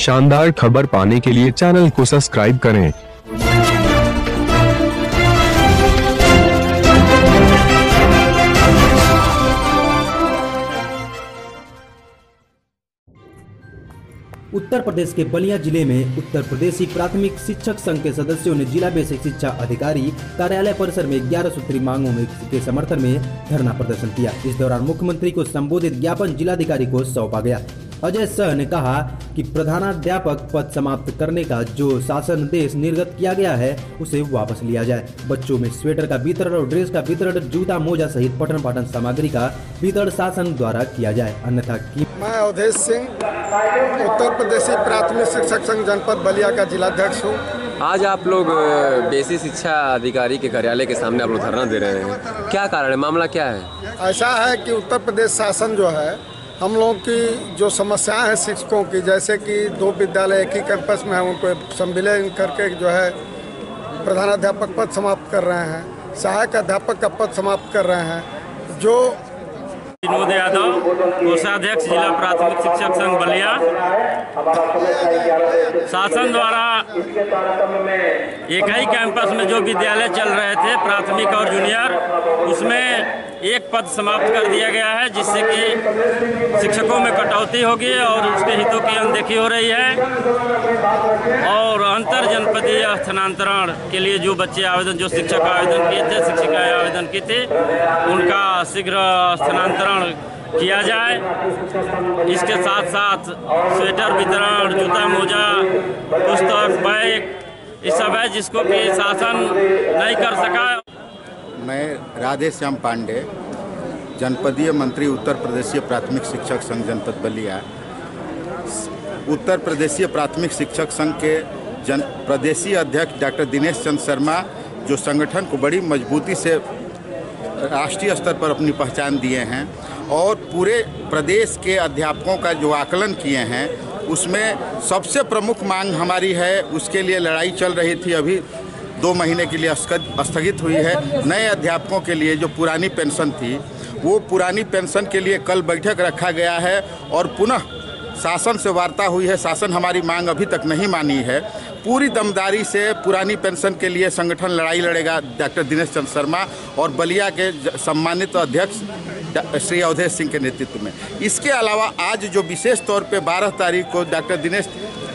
शानदार खबर पाने के लिए चैनल को सब्सक्राइब करें। उत्तर प्रदेश के बलिया ज़िले में उत्तर प्रदेशी प्राथमिक शिक्षक संघ के सदस्यों ने जिला बेसिक शिक्षा अधिकारी कार्यालय परिसर में ग्यारह सूत्री मांगों में के समर्थन में धरना प्रदर्शन किया। इस दौरान मुख्यमंत्री को संबोधित ज्ञापन जिलाधिकारी को सौंपा गया। अजय शाह ने कहा कि प्रधानाध्यापक पद समाप्त करने का जो शासन देश निर्गत किया गया है उसे वापस लिया जाए। बच्चों में स्वेटर का वितरण और ड्रेस का वितरण जूता मोजा सहित पठन पाठन सामग्री का वितरण शासन द्वारा किया जाए। अन्यथा की मैं अवधेश सिंह उत्तर प्रदेशी प्राथमिक शिक्षक संघ जनपद बलिया का जिलाध्यक्ष हूँ। आज आप लोग बेसिक शिक्षा अधिकारी के कार्यालय के सामने आप लोग धरना दे रहे हैं। क्या कारण है? मामला क्या है? ऐसा है कि उत्तर प्रदेश शासन जो है हम लोग की जो समस्याएँ हैं शिक्षकों की, जैसे कि दो विद्यालय एक ही कैंपस में है, उनको संविलय करके जो है प्रधानाध्यापक पद समाप्त कर रहे हैं, सहायक अध्यापक का पद समाप्त कर रहे हैं, जो विनोद यादव, कोषाध्यक्ष, जिला प्राथमिक शिक्षक संघ बलिया। शासन द्वारा एक ही कैंपस में जो विद्यालय चल रहे थे, प्राथमिक और जूनियर उसमें एक पद समाप्त कर दिया गया है, जिससे कि शिक्षकों में कटौती होगी और उसके हितों की अनदेखी हो रही है। और अंतर जनपदीय स्थानांतरण के लिए जो बच्चे आवेदन, जो शिक्षक आवेदन किए थे, शिक्षिकाएँ आवेदन की थी, उनका शीघ्र स्थानांतरण किया जाए। इसके साथ साथ स्वेटर वितरण जूता मोजा पुस्तक बैग ये सब है जिसको भी शासन नहीं कर सका। मैं राधे श्याम पांडे, जनपदीय मंत्री, उत्तर प्रदेशीय प्राथमिक शिक्षक संघ, जनपद बलिया। उत्तर प्रदेशीय प्राथमिक शिक्षक संघ के जन, प्रदेशीय अध्यक्ष डॉक्टर दिनेश चंद्र शर्मा, जो संगठन को बड़ी मजबूती से राष्ट्रीय स्तर पर अपनी पहचान दिए हैं और पूरे प्रदेश के अध्यापकों का जो आकलन किए हैं उसमें सबसे प्रमुख मांग हमारी है, उसके लिए लड़ाई चल रही थी अभी। दो महीने के लिए स्थगित हुई है। नए अध्यापकों के लिए जो पुरानी पेंशन थी, वो पुरानी पेंशन के लिए कल बैठक रखा गया है और पुनः शासन से वार्ता हुई है। शासन हमारी मांग अभी तक नहीं मानी है। पूरी दमदारी से पुरानी पेंशन के लिए संगठन लड़ाई लड़ेगा डॉक्टर दिनेश चंद्र शर्मा और बलिया के सम्मानित अध्यक्ष श्री अवधेश सिंह के नेतृत्व में। इसके अलावा आज जो विशेष तौर पे 12 तारीख को डॉक्टर दिनेश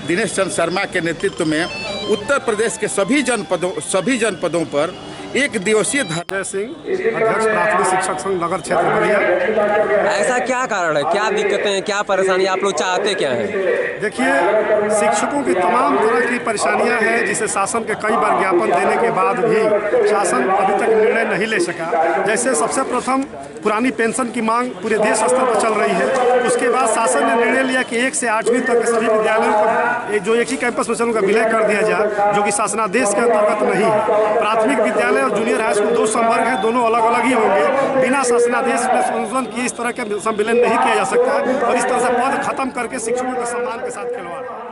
दिनेश चंद्र शर्मा के नेतृत्व में उत्तर प्रदेश के सभी जनपदों सभी जनपदों पर एक दिवसीय धरना अजय सिंह अध्यक्ष प्राथमिक शिक्षक संघ नगर क्षेत्र बलिया। ऐसा क्या कारण है? क्या दिक्कतें हैं? क्या परेशानी? आप लोग चाहते क्या है? देखिए शिक्षकों की तमाम तरह की परेशानियाँ हैं जिसे शासन के कई बार ज्ञापन देने के बाद भी शासन अभी तक निर्णय नहीं ले सका। जैसे सबसे प्रथम पुरानी पेंशन की मांग पूरे देश स्तर पर चल रही है उसके बाद शासन ने निर्णय लिया कि एक से आठवीं तक के सभी विद्यालयों को एक जो एक ही कैंपस में उनका विलय कर दिया जाए, जो कि शासनादेश के अंतर्गत नहीं है। प्राथमिक विद्यालय और जूनियर हाई स्कूल दो संवर्ग हैं, दोनों अलग अलग ही होंगे। बिना शासनादेश में संशोधन किए इस तरह के सम्मिलन नहीं किया जा सकता और इस तरह से पद खत्म करके शिक्षकों के सम्मान के साथ खिलवाड़।